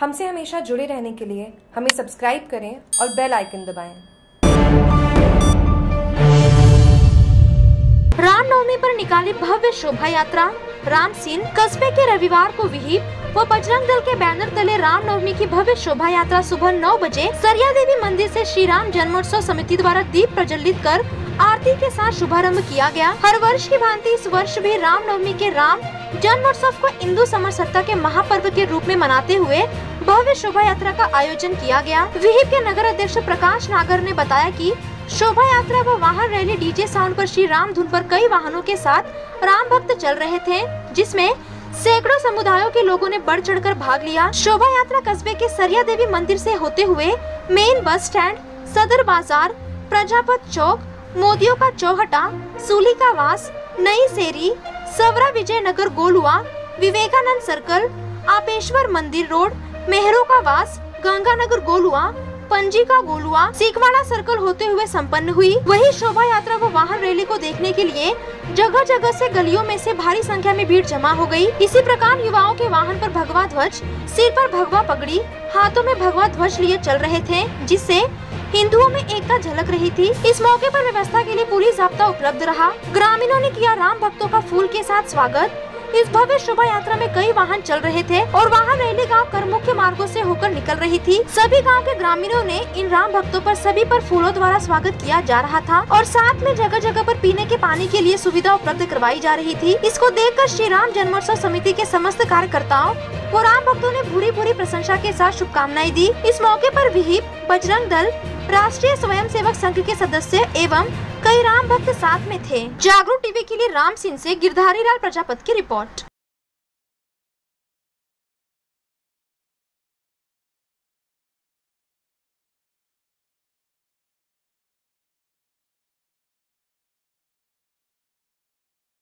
हमसे हमेशा जुड़े रहने के लिए हमें सब्सक्राइब करें और बेल आइकन दबाएँ। रामनवमी पर निकाली भव्य शोभा यात्रा रामसीन कस्बे के रविवार को विहिप व बजरंग दल के बैनर तले रामनवमी की भव्य शोभा यात्रा सुबह 9 बजे सरिया देवी मंदिर से श्री राम जन्मोत्सव समिति द्वारा दीप प्रज्वलित कर आरती के साथ शुभारंभ किया गया हर वर्ष की भांति इस वर्ष भी रामनवमी के राम जन्मोत्सव को हिंदू समर सत्ता के महापर्व के रूप में मनाते हुए भव्य शोभा यात्रा का आयोजन किया गया। विहिप के नगर अध्यक्ष प्रकाश नागर ने बताया कि शोभा यात्रा व वाहन रैली डीजे साउंड पर श्री राम धुन पर कई वाहनों के साथ राम भक्त चल रहे थे, जिसमें सैकड़ों समुदायों के लोगों ने बढ़ चढ़कर भाग लिया। शोभा यात्रा कस्बे के सरिया देवी मंदिर से होते हुए मेन बस स्टैंड, सदर बाज़ार, प्रजापत चौक मोदियों का चौहटा, सूली का वास, नई सेरी सवरा विजय नगर गोलुआ, विवेकानंद सर्कल, आपेश्वर मंदिर रोड, मेहरों का वास, गंगानगर गोलुआ, पंजी का गोलुआ, सीखवाड़ा सर्कल होते हुए संपन्न हुई वही शोभा यात्रा व वाहन रैली को देखने के लिए जगह जगह से गलियों में से भारी संख्या में भीड़ जमा हो गई। इसी प्रकार युवाओं के वाहन पर भगवा ध्वज, सिर पर भगवा पगड़ी, हाथों में भगवा ध्वज लिए चल रहे थे, जिससे हिंदुओं में एकता झलक रही थी। इस मौके पर व्यवस्था के लिए पूरी जाब्ता उपलब्ध रहा। ग्रामीणों ने किया राम भक्तों का फूल के साथ स्वागत। इस भव्य शोभा यात्रा में कई वाहन चल रहे थे और वाहन रैली गाँव कर मुख्य मार्गों से होकर निकल रही थी। सभी गाँव के ग्रामीणों ने इन राम भक्तों पर सभी पर फूलों द्वारा स्वागत किया जा रहा था और साथ में जगह जगह पर पीने के पानी के लिए सुविधा उपलब्ध करवाई जा रही थी। इसको देखकर श्री राम जन्मोत्सव समिति के समस्त कार्यकर्ताओं व राम भक्तों ने भूरी भूरी प्रशंसा के साथ शुभकामनाएँ दी। इस मौके पर विहिप बजरंग दल राष्ट्रीय स्वयंसेवक संघ के सदस्य एवं कई राम भक्त साथ में थे। जागरूक टीवी के लिए राम सिंह से गिरधारी लाल प्रजापत की रिपोर्ट।